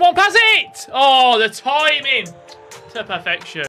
Come on, pass it! Oh, the timing to perfection.